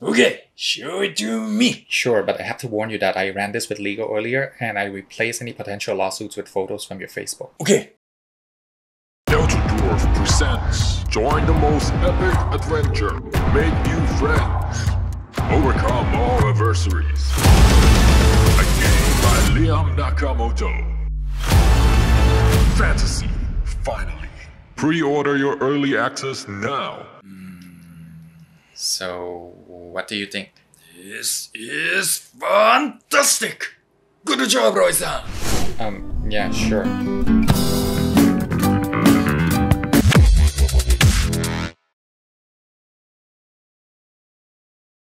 Okay, show it to me. Sure, but I have to warn you that I ran this with legal earlier and I replace any potential lawsuits with photos from your Facebook. Okay. BetaDwarf presents Join the most epic adventure. Make new friends. Overcome all adversaries. A game by Liam Nakamoto. Fantasy, finally. Pre-order your early access now. Hmm. So, what do you think? This is fantastic. Good job, Roy-san. Um, yeah, sure.